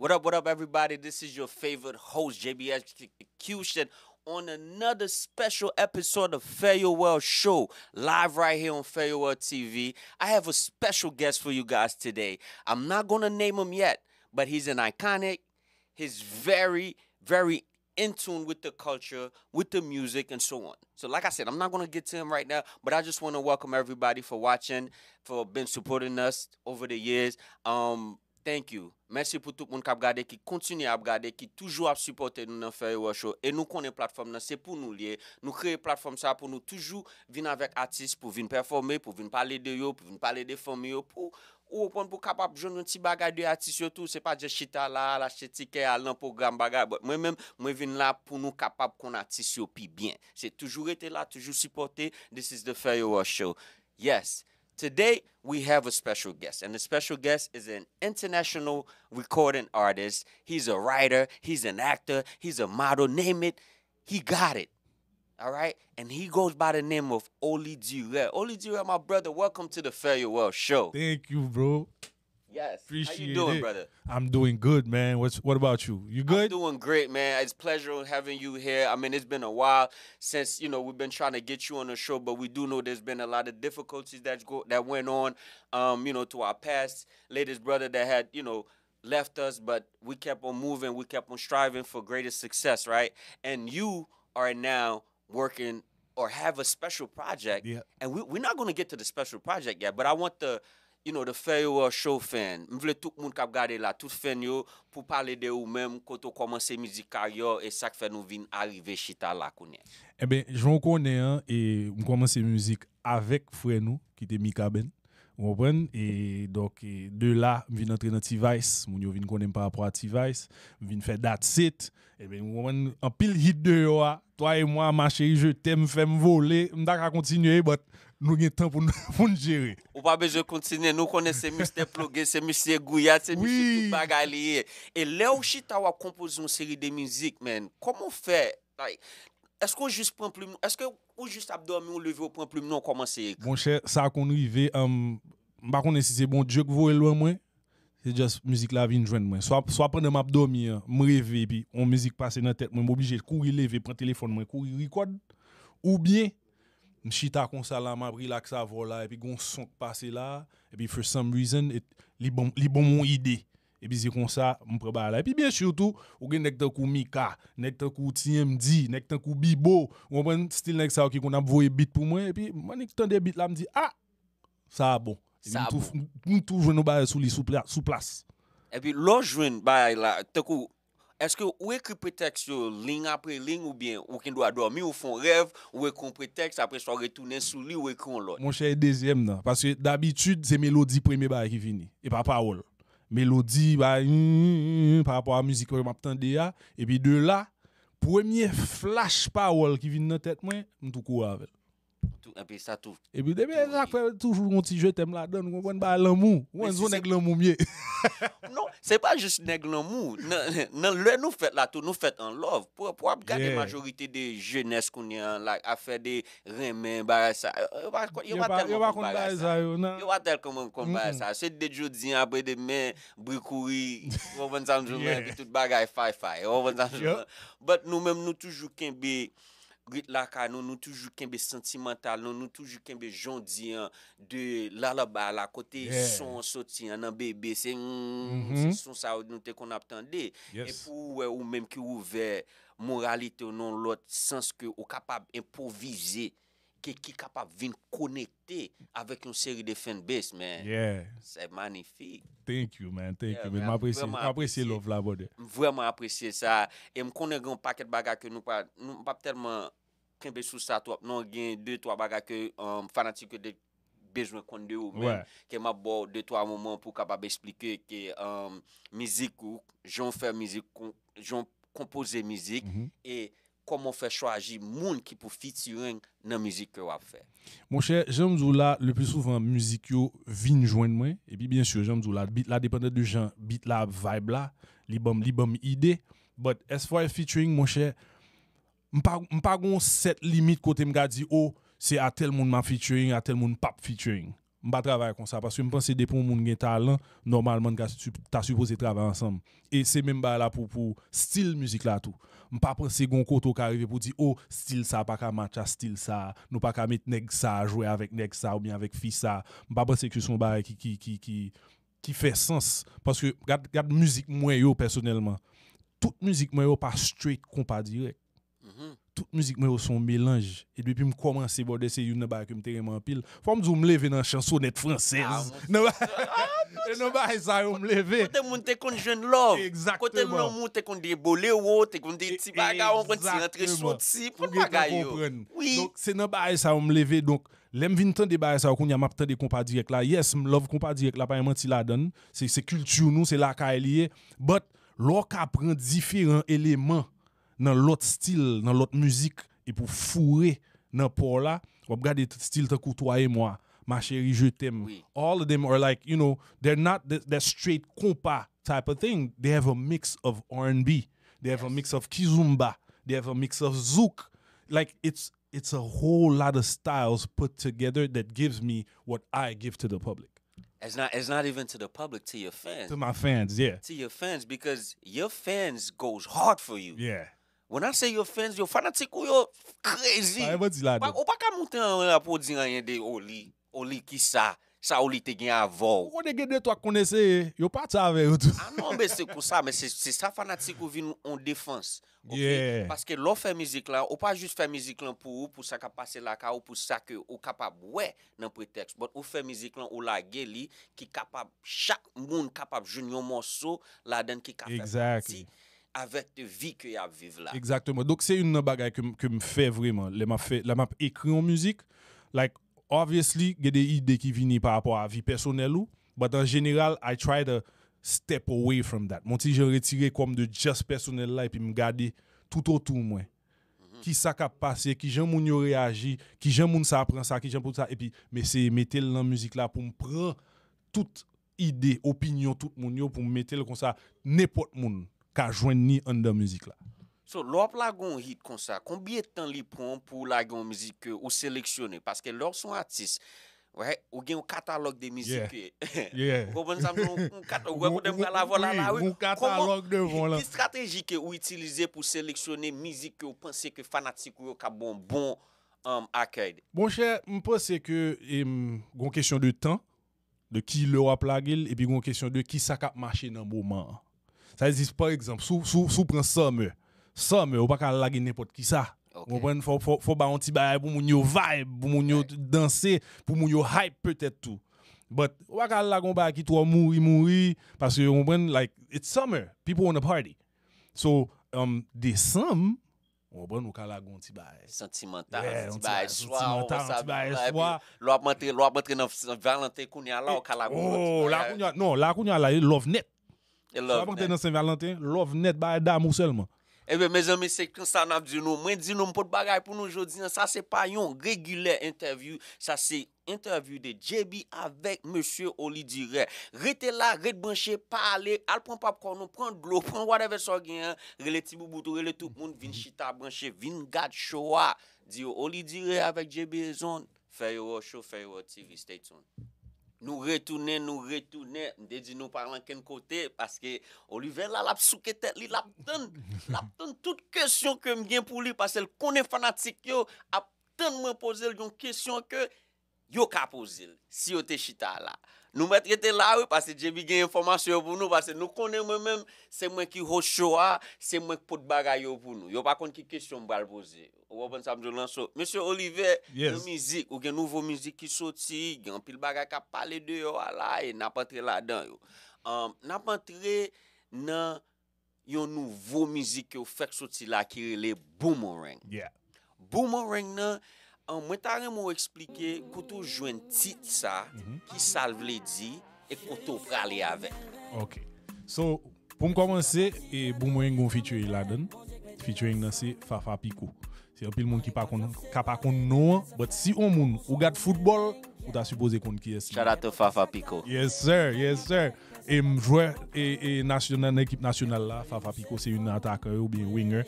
What up, what up, everybody? This is your favorite host, JB Execution, on another special episode of Farewell Show, live right here on Farewell TV. I have a special guest for you guys today. I'm not going to name him yet, but he's an iconic, he's very, very in tune with the culture, with the music, and so on. So, like I said, I'm not going to get to him right now, but I just want to welcome everybody for watching, for been supporting us over the years. Um, Thank you. Mersi pou tout moun kap gade ki kontinu ap gade, ki toujou ap supporte nou nan Feri Washo. E nou konen platform nan, se pou nou liye. Nou kreye platform sa pou nou toujou vin avek artist pou vin performe, pou vin pale de yo, pou vin pale de fomi yo, pou ou pon pou kap ap joun yon ti bagay de artist yo tou. Se pa je chita la, la chetike al nan program bagay. Mwen men, mwen vin la pou nou kap ap kon artist yo pi bien. Se toujou rete la, toujou supporte. This is the Feri Washo. Yes. Today, we have a special guest, and the special guest is an international recording artist. He's a writer, he's an actor, he's a model, name it, he got it. All right? And he goes by the name of Oli Dure. Oli Dure, my brother, welcome to the Farewell Show. Thank you, bro. Yes. Appreciate How you doing, it. brother? I'm doing good, man. What's what about you? You good? I'm doing great, man. It's a pleasure having you here. I mean, it's been a while since you know we've been trying to get you on the show, but we do know there's been a lot of difficulties that go that went on. Um, you know, to our past latest brother that had you know left us, but we kept on moving. We kept on striving for greater success, right? And you are now working or have a special project. Yeah. And we, we're not going to get to the special project yet, but I want the you know, the Farewell Show fan. M vle tout moun kap gade la, tout fan yo, pou pale de ou menm koto komanse mizik karyo e sak fe nou vin arrive chita la kounye. Eh ben, j'en connais un et on commence musique avec frère nous qui était Mika Ben. Vous comprenez? Et donc, et de là, je viens entrer dans T-Vice. Moun yo vin connaître par rapport à T-Vice. Viens faire That's It. Eh ben, vous comprenez? En pile hit de yo, a, toi et moi, ma chérie, je t'aime, fais me voler. M'da ka continuer, but nous avons temps pour nous gérer. Ou pas besoin de continuer, nous connaissons Mr. Plogué, c'est Mr. Gouyat, c'est Mr. tout bagalier. Et là où Chita a composé une série de musique, man, comment faire like, Est-ce qu'on juste prend plume Est-ce qu'on juste abdomen ou lever ou prend plume Non, comment c'est Mon cher, ça qu'on arrive, um, je ne sais si c'est bon Dieu que vous loin moi. C'est juste musique la vie joindre moi. Soit soit pendant m'abdomen, me rêver puis on musique passer dans tête moi, m'obligé de courir lever, prendre téléphone moi, courir record ou bien m'chita ça là m'a relax ça voilà et puis gon son là et puis for some reason it, li bon li bon mon et puis c'est comme ça me prépare là et puis bien sûr tout ou gen nek tan kou Mika nek tan kou TMD nek tan kou Bibo ou bon style nek ça qui qu'on a voyer beat pour moi et puis moi nek tan des beat là me dit ah ça a bon. Et Ça a m'tou- m'tou toujours nous bailler sous li sous pla- sous place E pi lo jwen la, tekou, Eske ou ekri preteks yo ling apre ling ou bien ou ken do a dormi ou fon rev ou ekon preteks apre so retounen sou li ou ekon lot? Mon chè, dezyem nan. Paske d'abitude se melodi preme ba ki vini. E pa paol. Melodi ba mm, mm, mm, par rapport a müzik wè m ap tende ya. E pi de la, premye flash paol ki vini nan tèt mwen, m tou kou avèl. epi sa tou. Epi debe, sa fè toujou yon ti je tem la don, yon kon ba l'amou, yon zon neg l'amou mye. Non, se pa jist neg l'amou, nan lè nou fèt la tou, nou fèt an love, pou ap gade majorite de jenes kon yon, a fè de remen, baray sa, yo va tel kon baray sa, yo va tel kon baray sa, se de jodien apre de men, brikouri, yon van zanjouman, tout bagay fay fay, yon van zanjouman, but nou mèm nou toujou ken be, grit laka nou, nou toujou kenbe sentimental nou, nou toujou kenbe jondi an, de lalaba la kote yeah. son soti an nan bebe, se, mm, mm -hmm. se son sa ou nou te kon ap tende. Yes. E pou ou menm ki ouve moralite ou non lot sens ke ou kapab improvize ki, ki kapap vin konekte avèk yon seri de fanbase, man. Yeah. Se manifik. Thank you, man. Thank yeah, you, man. M'apresye love la bode. M'vreman apresye sa. E m'konen gen paket baga ke nou pa, nou pa ptelman kempe sou sa to ap. Non gen 2-3 baga ke um, fanatik de bejwen konde ou men. Ouais. Ke ma bo 2-3 mouman pou kapap esplike ke um, mizik ou, joun fè mizik, joun kompose mizik, mm -hmm. e... comment faire choisir monde qui pour featuring dans musique que va faire. Mon cher, j'aime là le plus souvent musique yo vient joindre moi et puis bien sûr j'aime là beat là dépendant de gens, beat là vibe là, li bam li bam idée, but as far as featuring mon cher, m'pa m'pa gon cette limite côté m'ga dit oh, c'est à tel monde m'a featuring, à tel monde pas featuring. M'pa travailler comme ça parce que m'pense dès pour monde gen talent, normalement t'as supposé travailler ensemble et c'est même ba là pour pour style musique là tout. Mpa pense gon koto ka arrive pou di, oh, stil sa pa ka matcha stil sa, nou pa ka met neg sa, jwe avèk neg sa, ou bien avèk fi sa. Mpa pense ki son ba ki, ki, ki, ki, ki fè sens. Paske, gade, gade müzik mwen yo personelman. Tout müzik mwen yo pa straight kompa direk. Mhm. tout müzik mwen yo son mélange. E depi m komanse bode se yon nan ba ke m tereman pil. Fwa m djou m leve nan chansonet Ah, fransez. Nan ba, e nan ba e sa yo m leve. Kote moun te kon jwen love. Exactement. Kote moun moun te kon de bole wo, te kon de ti baga, on kon ti rentre Exactement. soti. Pou Pou gen bagay te yo. kompren. Oui. Donc, se nan ba e sa yo m leve. Donc, lem vin tan de ba e sa yo koun ya map tan de kompa direk la. Yes, m love kompa direk la pa yon ti la don. Se, kultur nou, se la ka e liye. But, lò ka pren diferent eleman nan lot stil, nan lot müzik, e pou fure nan por la, wap gade stil te koutwaye mwa. Ma chérie, je t'aime. Oui. All of them are like, you know, they're not that, that straight compa type of thing. They have a mix of R&B. They have a mix of kizumba. They have a mix of zouk. Like it's it's a whole lot of styles put together that gives me what I give to the public. It's not it's not even to the public, to your fans. To my fans, yeah. To your fans because your fans goes hard for you. Yeah. When I say your fans, your fanatic, you crazy. Pa evo di la de. Ou pa ka mouten an apou di an yon de Oli. Oli ki sa. Sa Oli te gen avon. Ou de gen de to ak konese, yo pa tave yo tou. Ah non, men se kou sa, men se sa fanatik ou vin en defans. Okay? Yeah. Paske lò fè mizik lan, ou pa jist fè mizik lan pou ou, pou sa ka pase la ka ou, pou sa ke ou kapab wè nan pretext. But bon, ou fè mizik lan ou la gen li, ki kapab, chak moun kapab joun yon monso la den ki kapab. Exactly. Ti. Avec de vie que y a vivre là. Exactement. Donc, c'est une bagay que, que me fait vraiment. Le m'a fait, la m'a écrit en musique. Like, obviously, il y a des idées qui viennent par rapport à la vie personnelle ou. But en général, I try to step away from that. Mon petit, je retiré comme de just personnel là et puis me garder tout autour moi. Qui ça a passé, qui j'en moun yo réagi, qui j'en moun ça apprend ça, qui j'en pour ça et puis mais c'est mettre dans la musique là pour me prendre toute idée, opinion tout moun yo pour me mettre comme ça n'importe moun ka jwen ni an da müzik la. So, lop lagon hit kon sa, konbye tan li pon pou lagon müzik ou seleksyonè? Paske lor son artist, ouais, ou gen ou katalog de müzik. Yeah. yeah. Konpon sa mwen, ou dem gala vola la. Ou katalog de vola. Ki strategi ke ou itilize pou seleksyonè müzik ke ou pense ke fanatik ou yo ka bon bon um, akèd? Bon chè, mwen pense ke goun kesyon de tan, de ki lor ap lagil, epi goun kesyon de ki sa kap mache nan mouman an. Sa zis, par exemple, sou, sou, sou pran Summer. Summer, ou pa ka lage nepot ki sa. Ok. Ou pren, fò, fò, fò ba an ti baye pou moun yo vibe, pou moun yo danse, pou moun yo hype peut-être tout. But, ou pa ka lagon baye ki to mouri mouri, parce ou pren, like, it's summer, people wanna party. So, um, Desem, ou pren, ou ka lagon ti. Sentimental, ti on sentimental, on ti baye la, et puis eswa. Lo ap montre, lo ap montre nan Valentin kounya la, ou ka la Oh, la non, love net. Swa pa te nan Saint-Valentin, love net baye damou selman. Ebe, eh me zan me se kan sa nan ap di nou, mwen di nou mpot bagay pou nou jodi nan, sa se pa yon reguler interview, sa se interview de JB avek Monsie Olidire. Rete la, rete branche, pale, al pran pap kon nou, pran blou, pran whatever so gen, rele tibou boutou, rele tout moun, vin chita branche, vin gad showa, ah. di yo Olidire avek JB zon, feyo wo show, feyo wo TV, stay tuned. Nou retounen, nou retounen, mde di nou parlan ken kote, paske Oliver la lap souke tet li, lap ton, lap ton tout kesyon ke mgen pou li, paske l konen fanatik yo, ap ton mwen pose l yon kesyon ke, yo ka kapozil, si yo te chita la. Nou mwen trete la we, pase Djebi gen informasyon yo pou nou, pase nou konen mwen men, se mwen ki hoshoa, se mwen pot bagay yo pou nou. Yo pa kon ki kesyon mbal boze. Wabon Samjou Lanso, Monsie Oliver, yes. nou mizik, ou gen nouvo mizik ki soti, gen pil bagay ka pale de yo ala, e nap napantre la dan yo. Um, nap napantre nan yon nouvo mizik yo fek soti la ki rele Boomerang. Yeah. Boomerang nan, an mwen ta remon explike koutou jwen tit sa mm -hmm. ki sal vle di e koutou prale avek. Ok. So, pou m komanse, e bou mwen yon featuring la den, featuring nan se Fafa Pico. Se yon pil moun ki pa kon, ka pa kon nou an, but si yon moun ou gade foutbol, ou ta suppose kon ki es. Shout out to Fafa Pico. Yes sir, yes sir. E mjwe e e nasyonal nan ekip nasyonal la, Fafa Pico se yon atakè ou bien winger,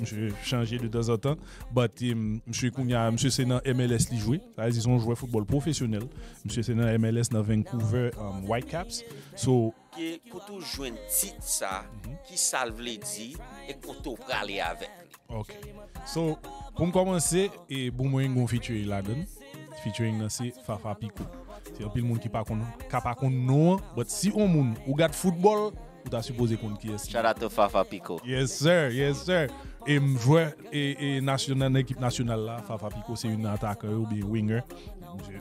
mjwe chanje de dan zan tan, but e, mjwe kounya, mjwe se nan MLS li jwe, sa yon jwe foutbol profesyonel, mjwe se nan MLS nan Vancouver um, Whitecaps, so... Koutou jwen tit sa, ki mhm. sal vle di, e koutou prale avek. Ok, so pou m komanse, e bou mwen yon gon featuring la den, featuring nan se Fafa Pico. Se yon pil moun ki pa kon, ka pa kon nou an, but si yon moun ou gade foutbol, ou ta suppose kon ki es. Shout out to Fafa Pico. Yes sir, yes sir. E mjwe, e e nan ekip nasyonal la, Fafa Pico se yon attacker ou bi winger.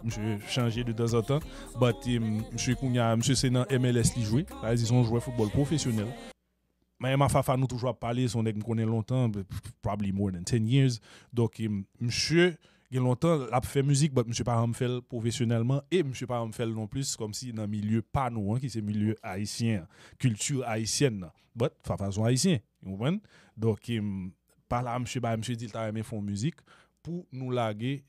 Mjwe chanje de dan zan tan, but e, mjwe kounya, mjwe se nan MLS li jwe, la yon son jwe foutbol profesyonel. Mwen ma Fafa nou toujwa pale, son dek m konen lontan, probably more than 10 years. Dok e, mjwe, jè gen lontan la pou fè müzik, but m jè pa ram fèl profesyonelman, e m jè pa ram fèl non plus, kom si milieu ki se milieu haisyen, kultur haisyen nan. But Fafa son haisyen, yon mwen? Dok m pa la m jè ba, m jè dil ta remè fon müzik, pou nou lage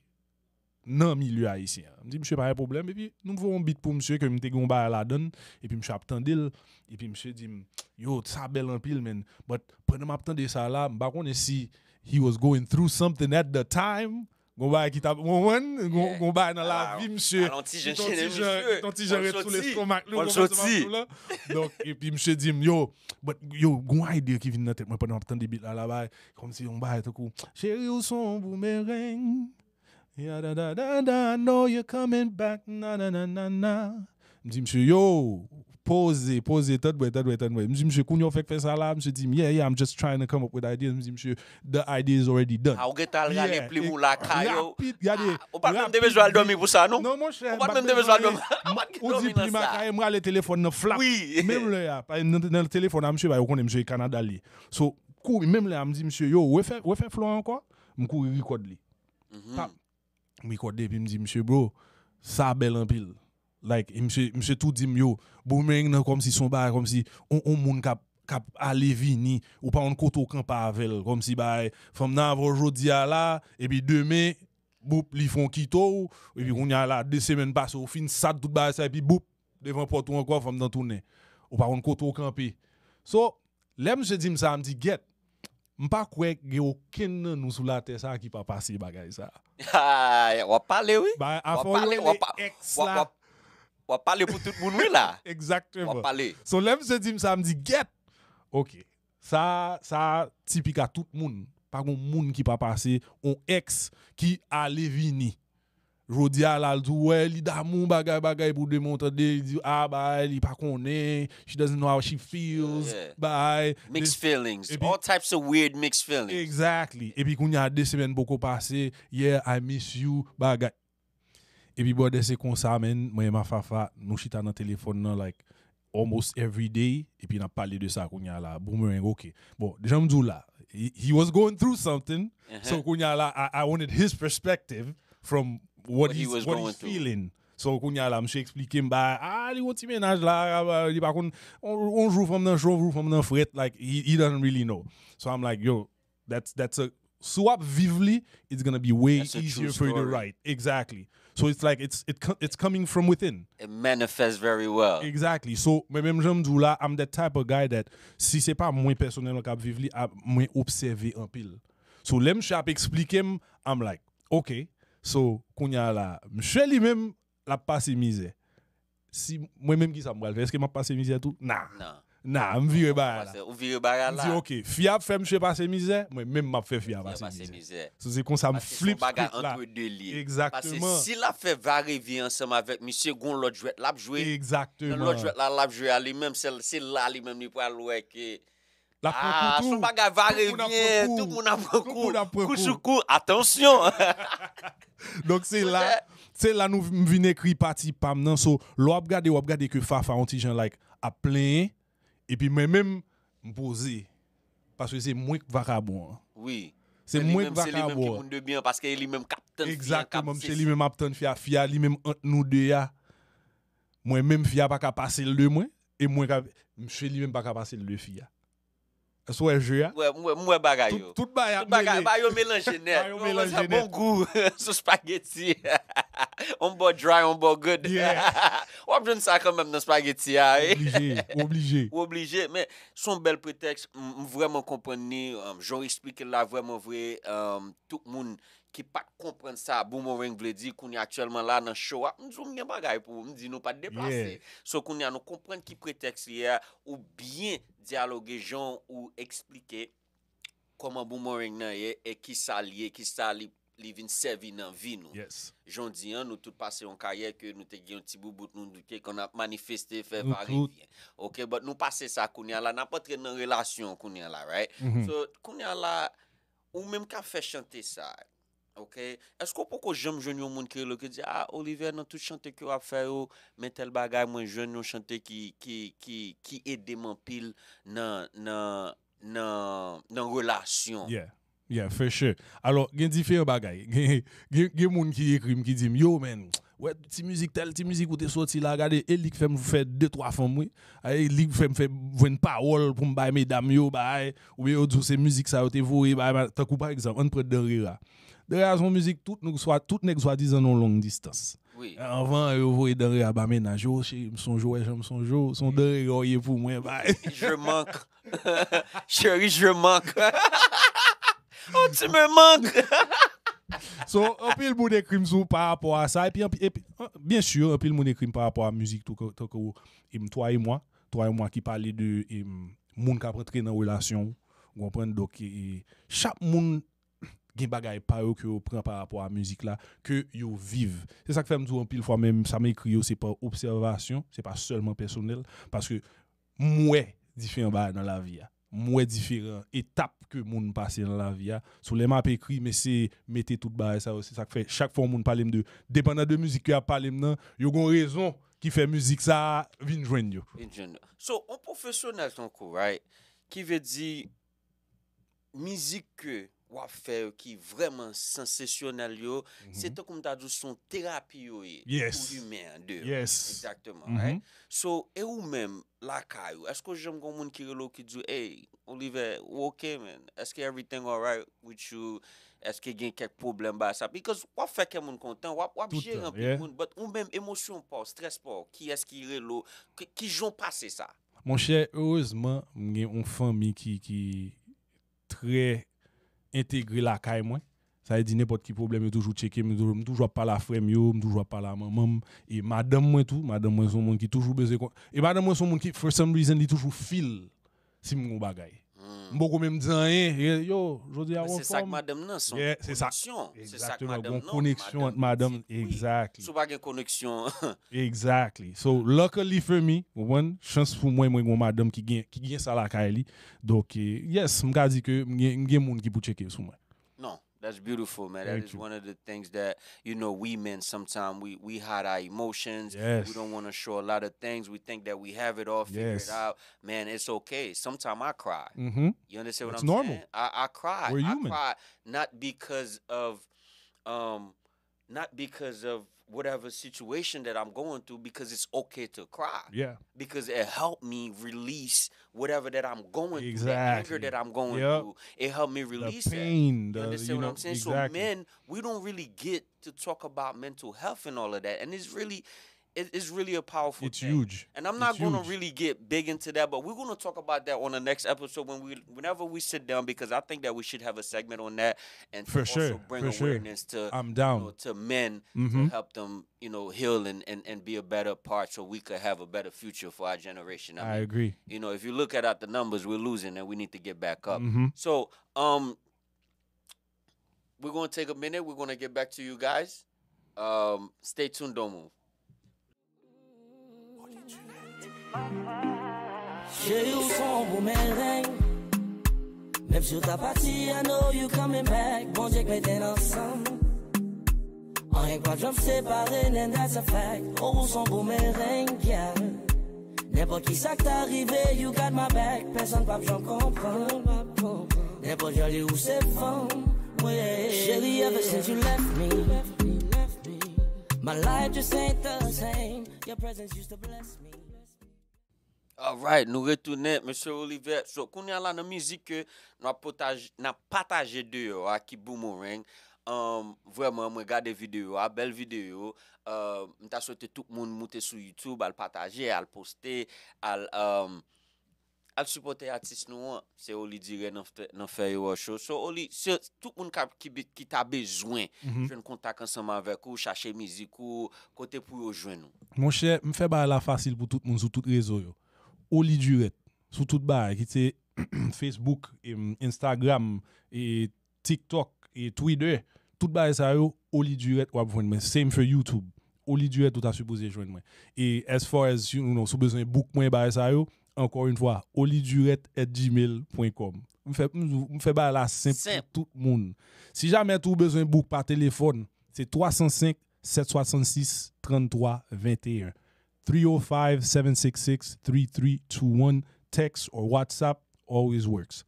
nan milieu haisyen. M di m jè pa yon problem, e pi nou m fò un bit pou m jè, ke m te goun ba la don, e pi m jè ap tendil, e pi m jè di m, yo, sa bel an pil men, but prene m ap tende sa la, m bakon e si he was going through something at the time, Gon ki tap, gon gon, bay nan la vi, msye. alon ti jen Ton chene, ti jen- msye. Ton ti Pon jen sou le soti. stomak Pon nou, soti. la. Donc, e pi msye di m, yo, but yo, gon idea ki vin nan tet mwen pwede ap tan de bit la la bay, kom si yon bay te kou, chéri ou son boomerang, ya da da da da, know you're coming back, na na na na na. M di msye, yo, pose, pose, tad boy, tad boy, tad boy. M di msye, koun yo fek fe sa la, msye di, yeah, yeah, I'm just trying to come up with ideas. M di msye, the idea is already done. A ou gen tal gale Yeah, pli e- mou la kayo. rapide, gade, Ou pat mèm rapide debe jwal domi pou sa, nou? Non, mon cher. Ou pat bat mèm debe bezwen jwal e- domi? Pat ki Ou domi di nan prima sa? kaye mwa le telefon nan flap. Pa nan nan le telefon a msye ba yo konen msye Kanada li. So, mem le a mdi msye, yo, we fe flow anko? Mkou record li. Mhm. Pap. M record li, pi mdi msye, bro, sa bel an pil. Like, msye, msye tout di m yo, boomerang nan kom si son ba, kom si, on, on moun kap, kap ale vini, ou pa on koto kan pa avel, kom si ba, fam nan avro jodi a la, e pi deme, boup, li fon kito, e pi koun ya la, de semen passe, ou fin sat tout ba sa, e pi boup, devan potou anko, fam nan tourne. Ou pa on koto kan pi. So, le msye di m sa, m di get, m pa kwek ge oken nan nou sou la te sa ki pa pase bagay sa. Ah, Wap pale, oui? Ba, Wap afon pale, yo wap le pa- ex wap- la. Wap- Wap pale pou tout moun, oui, la? Exactement. Wap pale. So lem se di m sa, m di get. Ok. Sa, sa tipik a tout moun. Pa kon moun ki pa pase, on ex ki ale vini. Jodi a la dou, wè, li da moun bagay bagay pou demontre de, li di, ah, ba, li pa konen, she doesn't know how she feels, Yeah. ba, Mixed feelings. All types of weird mixed feelings. Exactly. E pi koun ya de semen boko pase, yeah, I miss you, bagay. E pi bo de se kon sa men, mwen ma fafa, nou chita nan telefon nan like almost every day, e pi nan pale de sa koun ya la, boomerang, ok. Bon, dejan mdou la, he, he was going through something, so koun ya la, I, I wanted his perspective from what, What he was what going he's through. feeling. So koun ya la, mse explike m ba, ah, wot ti menaj la, ah, li pa kon, on, on jou fom nan show, on jou fom nan fret, like, he, he doesn't really know. So I'm like, yo, that's, that's a, swap vively, it's gonna be way That's a easier for you to write. Exactly. So it's like, it's, it, it's coming from within. It manifests very well. Exactly. So, mwen menm jem dou la, I'm the type of guy that, si se pa mwen personel kap viv li, ap- mwen observe an pil. So, lem chap explike m, I'm like, okay, so, kounya mswe li menm la pase mize. Si mwen menm ki sa mwal fe, eske m ap pase mize tout? Nah. Non. Nah, m vire ba la. Ou vire M la. di, ok, fia fè mswe pase mize, mwen menm map fè fia Ya pase pase misè. So, se kon sa m flip script la. Exactement. Que si la fait va-et-vient ensemble avec monsieur Gon l'autre jouet, l'a joué. Exactement. L'autre jouet là, l'a joué à lui-même, c'est c'est là lui-même, il peut louer que. La Ah, son bagay Tout Coup coup. sur coup, attention. Donc c'est là, c'est là nous vinn écrit parti pam nan so lo ap gade ou ap gade que Fafa on ti jan like a plein et puis moi même me poser parce que c'est moins que vagabond. hein. Oui. C'est lui moins même, que C'est lui-même qui de bien parce que lui-même capitaine. Exactement, c'est lui même ap tan fia fia li même entre nous deux ya. Moi même fia pas ka passer le de moi et moi ka monsieur lui même pas ka passer le de fia. Sou e jwe ya? Mwen bagay yo. Tout bagay yo melange net. Mwen sa bon gou sou spaghetti. On bo dry, on bo good. Wap joun sa kan mèm nan spaghetti ya. Eh? Oblige. Oblige. Men son bel pretext, m vreman kompreni, um, joun explike la vreman vwe, um, tout moun ki pat kompren sa, Boomerang vle di, kouni aktuelman la nan show ap, mdjou mwen bagay pou, mdi nou pat deplase. So kouni an nou kompren ki pretext ya, ou bien dialogue jan ou explike koman boomerang nan ye e ki sa liye, ki sa li, li vin servi nan vi nou. Yes. Jan diyan nou tout pase yon kaye ke nou te gen yon ti boubout nou duke kon ap manifeste fe vari. Ok, but nou pase sa kounya la, nan pa tre nan relasyon kounya la, right? Mm -hmm. So, kounya la, ou menm ka fe chante sa, ok? Esko poko jem jwen yon moun ki lo ki di, ah, Olivier nan tout chante ki wap fe yo, men tel bagay mwen jwen yon chante ki, ki, ki, ki ede man pil relasyon. Yeah. Yeah, for. Alors, gen gen, gen moun ki ekrim ki dim, yo men, ouais, ti müzik tel, ti müzik ou te soti la, gade, e lik fèm fè 2-3 fèm wè. Ay, lik fèm fè vwen parol pou mbay medam yo, bay, ou yo djou se müzik sa yo te vouye, bay, bay, takou par exemple, Derrira. Derrira son müzik, tout nou swa, tout nek swa dizan non long distance. Oui. Anvan, yo vouye Derrira ba menaj, yo, che, msonjo, wè, msonjo, son Derrira oye pou mwen, bay. Je manque. Chérie, je manque. oh, tu me manques. So, an pil moun ekrim sou par rapport a sa, epi, epi, epi, an- bien sûr, an pil moun ekrim par rapport a müzik tou ko, tou ko, im, toi et moi, toi et moi ki pale de im, moun ka rentre nan relasyon, ou kompren, dok, e, e, chap moun gen bagay pa yo ke yo pren par rapport müzik la, ke yo vive. Se sa ke fèm tou an pil fwa mèm, sa mè ekri yo, se pa observasyon, se pa seulement personel, paske mwen diferent ba nan la vi ya. Mwen diferent etap ke moun pase nan la vi ya. Sou le map ekri, men se mette tout ba sa se sa ke fè. Chak fwa moun palem de, dependan de müzik ki a palem nan, yo gon rezon ki fè müzik sa vin jwen yo. So, on professionnel ton right? Ki ve di, mizik ke wap fè yo ki vreman sensasyonel yo, mm -hmm. se to koum ta djou son terapi yo ye, yes. ou yumen de yo. Yes. Exactement, mm -hmm. right? So, e ou men, lakay yo, esko jem kon moun ki relo ki djou, hey, Oliver, ou ok men, eske everything alright with you, eske gen kek problem ba sa, because wap fè ke moun kontan, wap wap jè rampi yeah. moun, but ou men, emosyon pa, stres pa, ki eski relo, ki, ki jon pase sa. Mon chè, heureusement, mwen gen yon fami ki, ki, tre, integre la kay mwen. Sa e di nepot ki problem yo toujou cheke, mwen toujou, mwen toujou ap pala frem yo, mwen toujou ap pala mamam. E madame mwen tou, madame mwen son moun ki toujou beze kon. E madame mwen son moun ki, for some reason, li toujou feel si mwen kon Hmm. Mwen kon men mdizan yen, yo, jodi a Men won Se sak fom. madame nan son Yeah, c'est ça. Se sak Exactement, madame exactly. Sou pa gen koneksyon, Exactly. So, luckily for me, wè, chans pou mwen mwen gwen madame ki gen, ki gen sa la kay li. Donc, eh, yes, m ka di ke m gen, m gen moun ki pou cheke sou mwen. That's beautiful, man. That Thank is you. one of the things that you know we men sometimes we we hide our emotions. Yes. We don't want to show a lot of things. We think that we have it all figured Yes. out. Man, it's okay. Sometimes I cry. Mm-hmm. You understand what It's I'm normal. saying? I, I cry. We're I human. cry not because of um not because of whatever situation that I'm going through because it's okay to cry. Yeah. Because it helped me release whatever that I'm going through, the anger that I'm going Yep. through. It helped me release the that. pain, You the, understand you what know, I'm saying? exactly. So men, we don't really get to talk about mental health and all of that, and it's really, it, it's really a powerful. it's thing. huge. And I'm not It's gonna huge. really get big into that, but we're gonna talk about that on the next episode when we, whenever we sit down, because I think that we should have a segment on that and For also sure, bring for sure. awareness to I'm you down. know, to men to Mhm. help them, you know, heal and, and, and be a better part, so we could have a better future for our generation. I I mean, agree. you know, if you look at out the numbers, we're losing, and we need to get back up. Mm-hmm. So, um, we're gonna take a minute. We're gonna get back to you guys. Um, stay tuned. Don't move. Che yon son pou men leng Mem sou ta pati, I know you coming back. Bon jek meten ansan An yon kwa jom séparer nen that's a fact. Ou son pou men leng, yeah. Nèpot ki sak ta rive, you got my back. Personne pas jom kompran N'importe joli ou se fan Chérie, ever since you left me. My life just ain't the same. Your presence used to bless me. Alright, nou retounen, M. Oliver, so koun kounen la nan mizik ke nan, nan pataje deyo a ki Boomerang, um, vwèman mwen gade videyo a, bel videyo, uh, um, mwen ta sote tout moun moute sou YouTube, al pataje, al poste, al, um, al supporte artist nou an, se Oli dire nan, nan fè yo show. So Oli, se tout moun ka, ki, ki ta bezwen, mm -hmm. jwen kontak anseman vek ou, chache mizik ou, kote pou yo jwen nou. Mwen chè, mwen fè ba la fasil pou tout moun sou tout rezo yo. Oli Duret, sou tout ba, ki te Facebook, em, Instagram, e TikTok, e Twitter, tout ba e sa yo, Oli Duret jwen mwen. Same for YouTube. Oli Duret ou ta supose jwen mwen. E as far as, you know, sou bezwen book mwen ba e sa yo, ankor une fwa, oliduret at gmail.com. M fè, m fè ba la simple Simple. pou tout moun. Si jamais tou bezwen book par téléphone, c'est 305 766 33 21. 305 766 3321. Text or WhatsApp always works.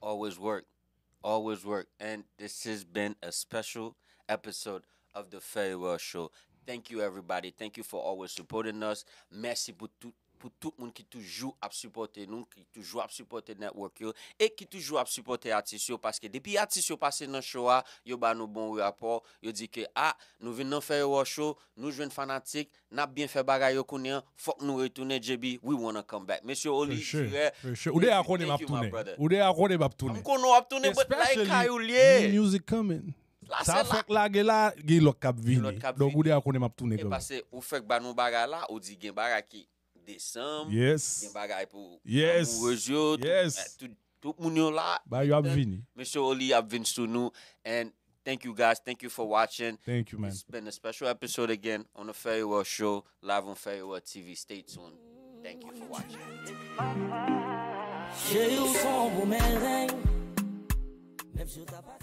always work. Always work. And this has been a special episode of the Farewell Show. Thank you, everybody. Thank you for always supporting us. Merci tout. pou tout moun ki toujou ap supporte nou, ki toujou ap supporte network yo, e ki toujou ap supporte atis yo, paske depi atis yo pase nan show a, yo ba nou bon rapor, yo di ke a, ah, nou ven nan fè yo wò show, nou jwen fanatik, nap bien fè bagay yo konen, fok nou retounen JB, we wanna come back. Mèsyo Oli, jure, ou de akone map tounen, ou de akone map tounen. Mkon nou ap tounen, but like kayou liye. Music coming. La sa fèk la ge la, ge lot kap vini. Don ou de akone map tounen. E pase, ou fèk ba nou bagay la, ou di gen bagay ki, Desem, Yes. gen bagay pou Yes. amoureuse yo, tout- Yes. eh, tout, tout moun yo la. Ba yo ap Then, vini. Mr. Oli ap vin sou nou. And thank you guys, thank you for watching. Thank you man. It's been a special episode again on the Farewell Show, live on Farewell TV. Stay tuned. Thank you for watching. Chérie, où sont vos merveilles Même sur ta partie.